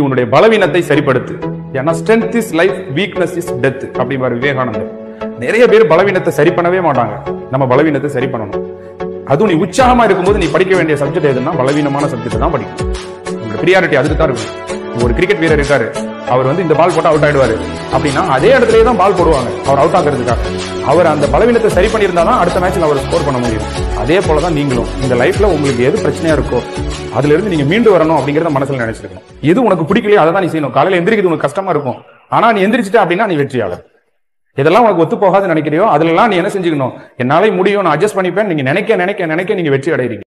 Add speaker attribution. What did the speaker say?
Speaker 1: உன்னுடைய பலவீனத்தை சரிப்படுத்து. ஏன்னா strength is life weakness is death அப்படிம்பாரு விவேகானந்தர். நிறைய பேர் பலவீனத்தை சரி பண்ணவே மாட்டாங்க. நம்ம பலவீனத்தை சரி பண்ணணும். அதுவும் நீ உற்சாகமா இருக்கும்போது நீ படிக்க வேண்டிய சப்ஜெக்ட் எதுனா பலவீனமான சப்ஜெக்ட் தான் படிக்கணும். உங்களோட ப்ரியாரிட்டி அதுக்கு தான் இருக்கும். ஒரு கிரிக்கெட் வீரர் இருக்காரு. அவர் வந்து இந்த பால் போட்டு அவுட் ஆயிடுவாரு. அப்படின்னா அதே இடத்துலயே தான் பால் போடுவாங்க. அவர் அவுட் ஆகிறதுக்காக அவர் அந்த பலவீனத்தை சரி பண்ணியிருந்தா தான் அடுத்த மேட்ச்ல அவர் ஸ்கோர் பண்ண முடியும். அதே போல தான் நீங்களும். இந்த லைஃப்ல உங்களுக்கு எது பிரச்சனையா இருக்கோ அதுல இருந்து நீங்க மீண்டு வரணும் அப்படிங்கறத மனசுல நினைச்சிருக்கணும். எது உனக்கு பிடிக்கலையோ அதை தான் நீ செய்யணும். காலையில எந்திரிக்கிறது உனக்கு கஷ்டமா இருக்கும். ஆனா நீ எந்திரிச்சிட்ட அப்படின்னா நீ வெற்றியாளர். இதெல்லாம் உனக்கு ஒத்து போகாதுன்னு நினைக்கிறியோ? அதுல நீ என்ன செஞ்சுக்கணும்? என்னாலே முடியும் நான் அட்ஜஸ்ட் பண்ணிப்பேன். நீங்க நினைக்க நினைக்க நினைக்க நீங்க வெற்றி அடைகிறீங்க